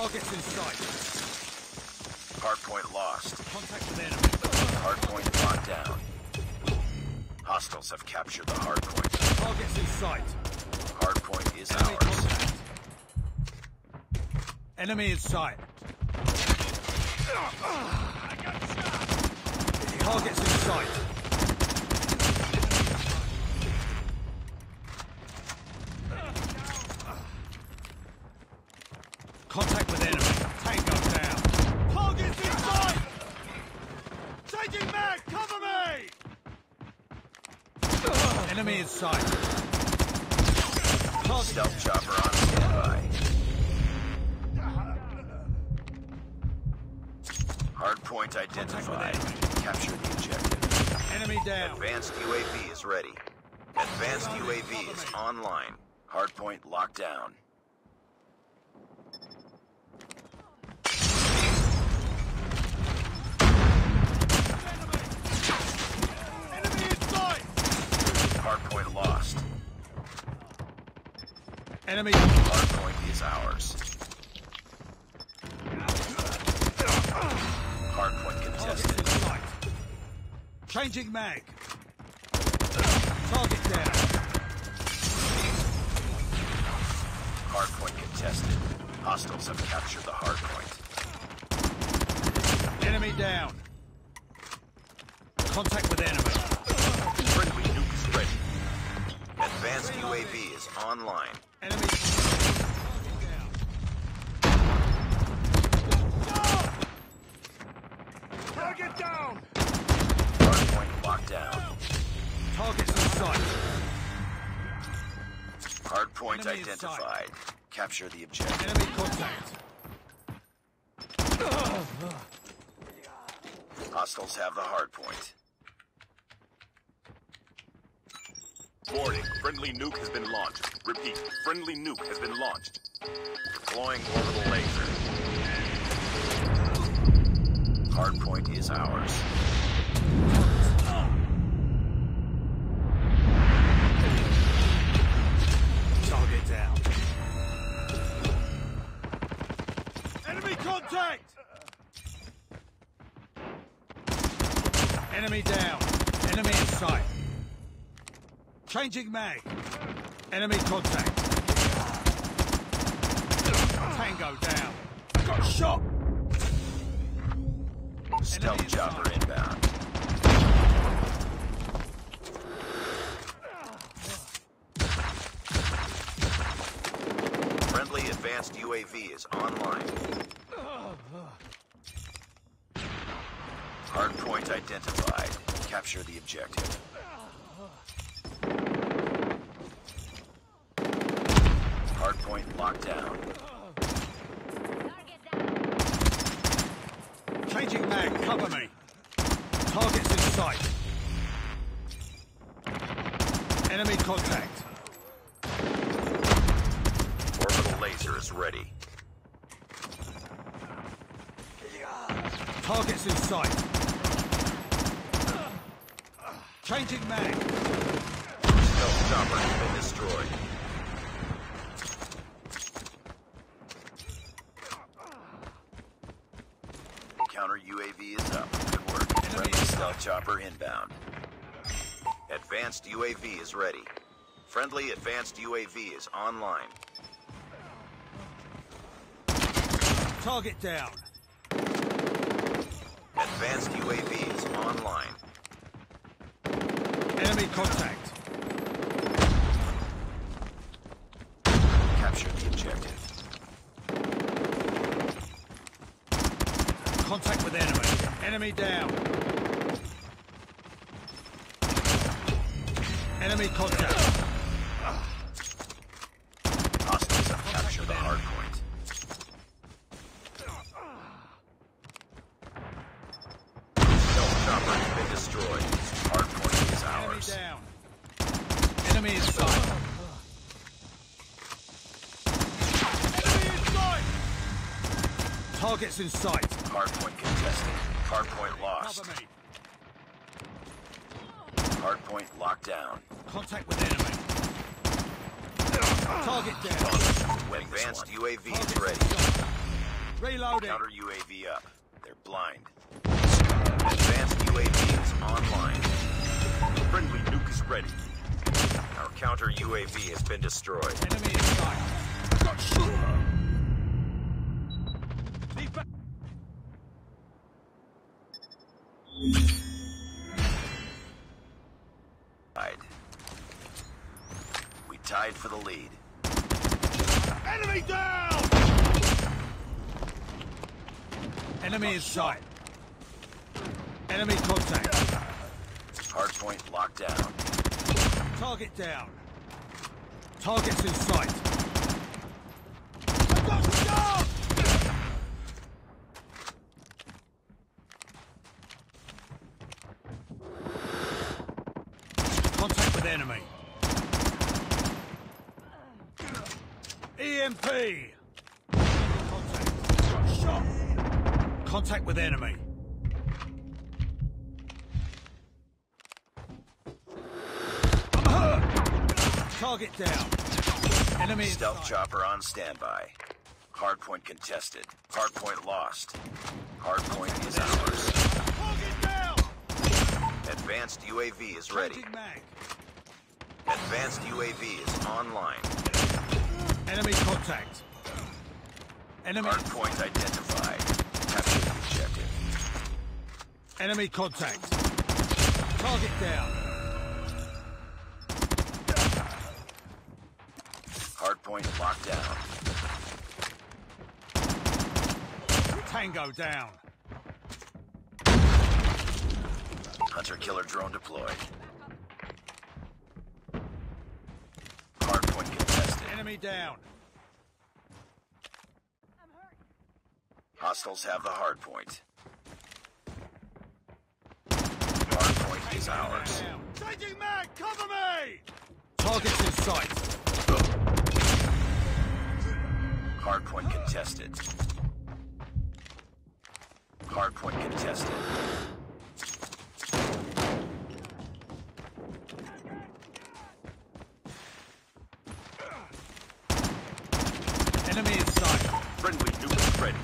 Targets in sight. Hardpoint lost. Contact with enemy. Hardpoint locked down. Hostiles have captured the hardpoint. Targets in sight. Hardpoint is Enemy ours. contact. Enemy in sight. Ah, Targets in sight. Contact with enemy. Tango down. Targets in sight! Changing mag! Cover me! Enemy in sight. Stealth chopper on standby. Hardpoint identified. Capture the objective. enemy down. Advanced UAV is ready. Advanced UAV is online. Hardpoint locked down. Enemy in sight! Hardpoint lost. Enemy. Hardpoint is ours. Hardpoint contested. Changing mag. Target down. Hardpoint contested. Hostiles have captured the hardpoint. Enemy down. Contact with enemy. Advanced UAV is online. Enemy. Target down. Target down. Hardpoint locked down. Targets in sight. Hardpoint identified. Capture the objective. Enemy contact. Hostiles have the hardpoint. Warning, friendly nuke has been launched. Repeat, friendly nuke has been launched. Deploying orbital laser. Hardpoint is ours. Target down. Enemy contact! Enemy down. Enemy in sight. Changing mag. Enemy contact. Tango down. Got shot. Stealth chopper inbound. Friendly advanced UAV is online. Hardpoint identified. Capture the objective. Hardpoint locked down. Changing mag. Cover me. Targets in sight. Enemy contact. Orbital laser is ready. Targets in sight. Changing mag. Stealth chopper has been destroyed. Counter UAV is up. Good work. Friendly stealth chopper inbound. Advanced UAV is ready. Friendly advanced UAV is online. Target down. Advanced UAV is online. Enemy contact. Capture the objective. Contact with enemy. Enemy down. Enemy contact. Hostiles have captured the hardpoint. Stealth chopper has been destroyed. Hardpoint is Enemy ours. down. Enemy in sight. Enemy in sight. Targets in sight. Hardpoint contested. Hardpoint lost. Hardpoint locked down. Contact with enemy. Target down. Advanced UAV is Targets in ready. Reloading. Counter UAV up. They're blind. Advanced UAV is online. Friendly nuke is ready. Our counter UAV has been destroyed. Enemy in sight. Got shot. Tied for the lead. Enemy down! Enemy in sight. Enemy contact. Hardpoint locked down. Target down. Target's in sight. I got shot! Contact with enemy. EMP. Contact. Got shot. Contact with enemy. I'm hurt. Target down. Enemy Stealth chopper on standby. Hardpoint contested. Hardpoint lost. Hardpoint is ours. Target down. Advanced UAV is ready. Advanced UAV is online. Enemy contact. Enemy. Hardpoint identified. Capture the objective. Enemy contact. Target down. Hardpoint locked down. Tango down. Hunter killer drone deployed. Enemy down. Hostiles have the hard point. Hard point is ours. Down. Changing mag. Cover me. Target's in sight. Hardpoint contested. Hardpoint contested. Enemy in sight. Ready.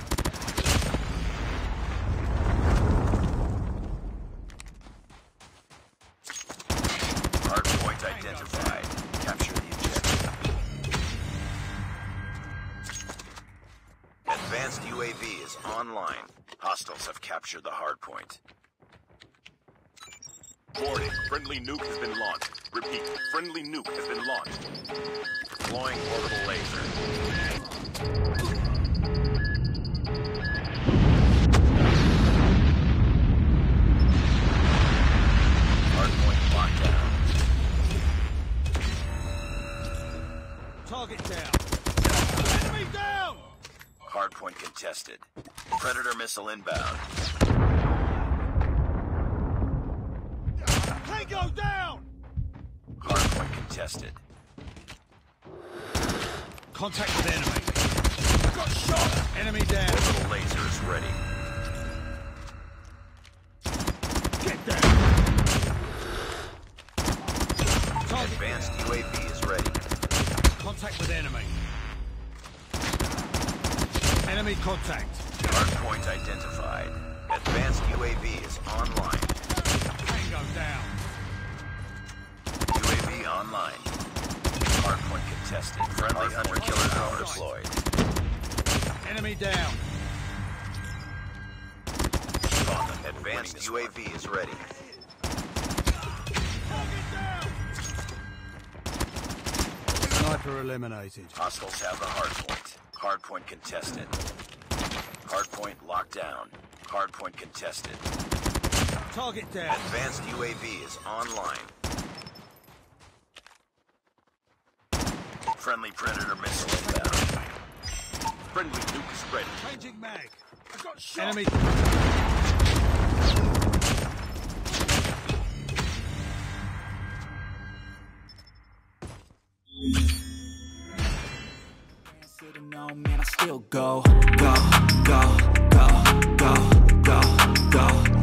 Identified. Capture the objective. Advanced UAV is online. Hostiles have captured the hardpoint. Warning. Friendly nuke has been launched. Repeat. Friendly nuke has been launched. Deploying orbital laser. Missile inbound. Tango down. Hardpoint contested. Contact with enemy. Got shot. Enemy down. Orbital laser is ready. Get down. Target Advanced down. UAV is ready. Contact with enemy. Enemy contact. Hardpoint identified. Advanced UAV is online. Tango down. UAV online. Hardpoint contested. Friendly hunter killer drone deployed. Enemy down. Keep on them. Advanced UAV is ready. Sniper eliminated. Hostiles have the hardpoint. Hardpoint contested. Hardpoint locked down. Hardpoint contested. Target down. Advanced UAV is online. Friendly Predator missile inbound. Friendly nuke is ready. Changing mag. I got shot. Enemy. Should've man, I still go, go, go, go, go, go, go.